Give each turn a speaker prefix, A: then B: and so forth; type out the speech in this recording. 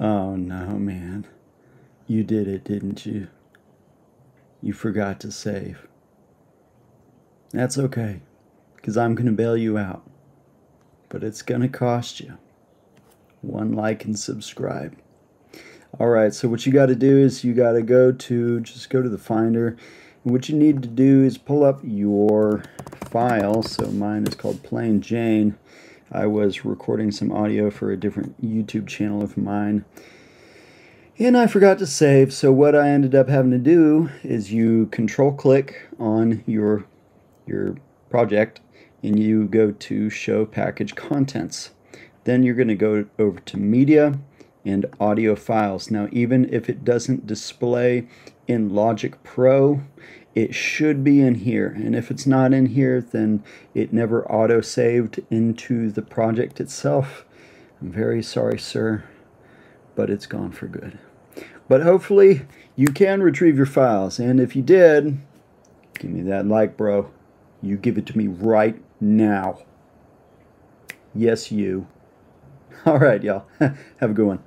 A: Oh no, man. You did it, didn't you? You forgot to save. That's okay, because I'm going to bail you out. But it's going to cost you. One like and subscribe. Alright, so what you got to do is you got to go to, just go to the Finder. And what you need to do is pull up your file. So mine is called Plain Jane. I was recording some audio for a different YouTube channel of mine. And I forgot to save, so what I ended up having to do is you control click on your, your project and you go to show package contents. Then you're going to go over to media and audio files. Now even if it doesn't display in Logic Pro, it should be in here. And if it's not in here, then it never auto-saved into the project itself. I'm very sorry, sir, but it's gone for good. But hopefully you can retrieve your files. And if you did, give me that like, bro. You give it to me right now. Yes, you. All right, y'all. Have a good one.